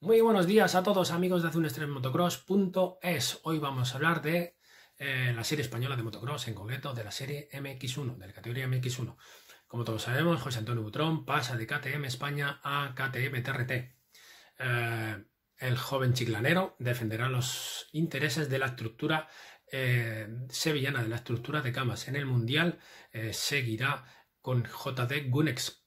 Muy buenos días a todos amigos de azunestresmotocross.es. Hoy vamos a hablar de eh, la serie española de motocross, en concreto de la serie MX1, de la categoría MX1. Como todos sabemos, José Antonio Butrón pasa de KTM España a KTM TRT. Eh, el joven chiclanero defenderá los intereses de la estructura eh, sevillana, de la estructura de camas. En el Mundial seguirá con JD Gunex,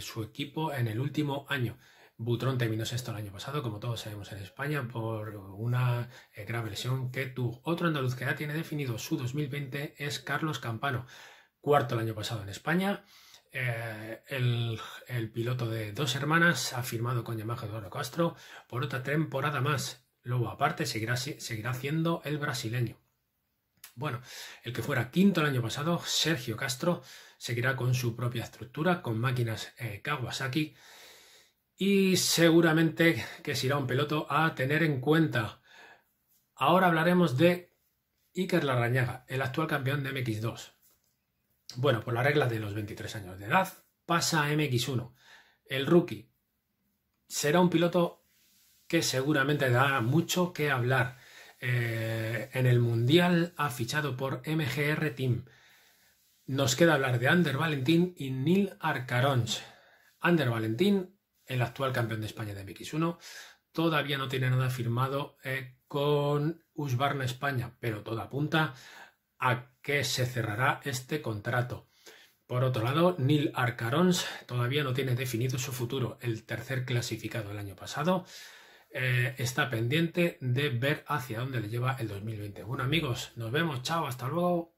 su equipo en el último año. Butrón terminó sexto el año pasado, como todos sabemos en España, por una eh, grave lesión que tuvo. Otro andaluz que ya tiene definido su 2020 es Carlos Campano, cuarto el año pasado en España. Eh, el, piloto de dos hermanas ha firmado con Yamaha Eduardo Castro por otra temporada más. Luego, aparte, seguirá, seguirá siendo el brasileño. Bueno, el que fuera quinto el año pasado, Sergio Castro, seguirá con su propia estructura, con máquinas eh, Kawasaki y seguramente que será un piloto a tener en cuenta. Ahora hablaremos de Iker Larrañaga, el actual campeón de MX2. Bueno, por la regla de los 23 años de edad, pasa a MX1. El rookie será un piloto que seguramente dará mucho que hablar. Eh, en el Mundial ha fichado por MGR Team. Nos queda hablar de Ander Valentín y Neil Arcarons. Ander Valentín el actual campeón de España de MX1, todavía no tiene nada firmado eh, con Husqvarna España, pero todo apunta a que se cerrará este contrato. Por otro lado, Neil Arcarons todavía no tiene definido su futuro. El tercer clasificado el año pasado eh, está pendiente de ver hacia dónde le lleva el 2020. Bueno amigos, nos vemos, chao, hasta luego.